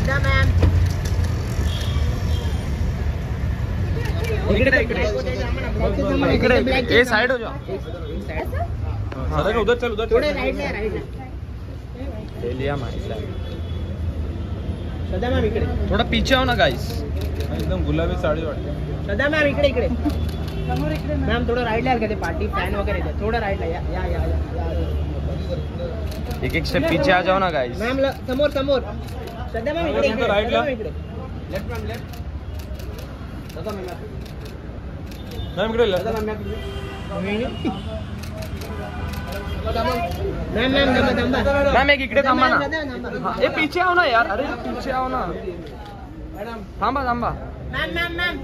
श्रद्धा ma'am इकडे इकडे. इकडे ए साइड हो जाओ. उधर चल उधर थोडे ले लिया श्रद्धा मॅम इकडे। थोड़ा पीछे आओ ना गाइस एकदम गुलाबी साडी वाटते श्रद्धा मॅम इकडे इकडे। मॅम थोडं राईटला का ते पार्टी फॅन वगैरे थोडं राईटला या या या या। एक एक स्टेप पीछे आ जाओ ना गाइस मॅम ल- समोर समोर. श्रद्धा मॅम इकडे इकडे Right ला. लेफ़्ट मॅम लेफ़्ट मॅम इकडे. लग. मॅम मॅम थांबा थांबा. मैम एक इकडे थांबा ना. ए पीछे आओ ना यार. अरे पीछे आओ ना. थांबा थांबा. Ma'am ma'am ma'am